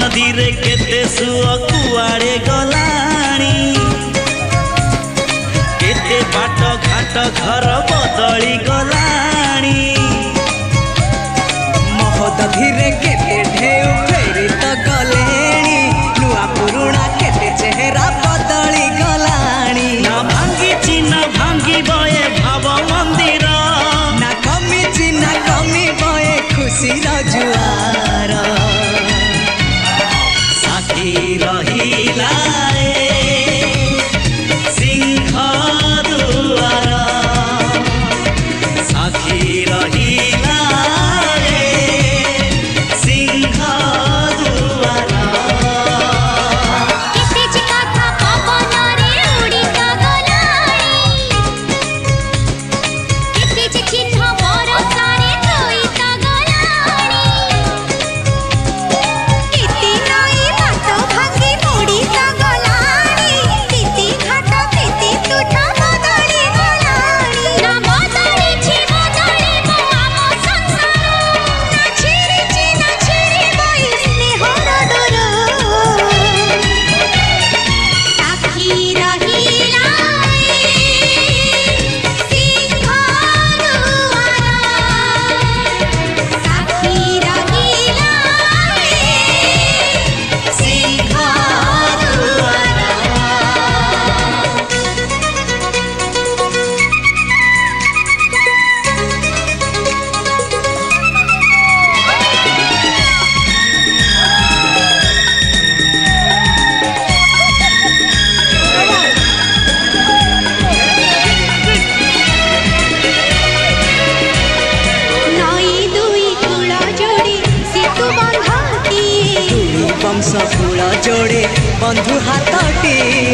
नदी रे केते सुआ गलाणी केते पाट घाट घर बदलि गलाणी मोह दहिरे केते ढेउ रे ता गलेणी नुवा पुरूणा केते चेहरा बदलि गलाणी ना भांगी छि ना भांगी बय भाव मन्दिर ना कमी छि ना कमी बय खुसी राजु ବଂଶ ମୂଳ ଯୋଡ଼େ ବନ୍ଧୁ ହାତଟିଏ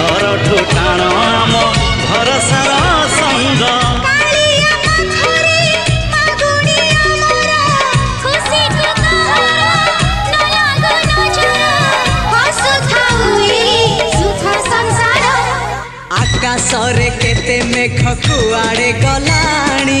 ଘରଠୁ ଟାଣ ଆମ ଭରସାର ସଙ୍ଗ ଆକାଶରେ କେତେ ମେଘ କୁଆଡ଼େ ଗଲାଣି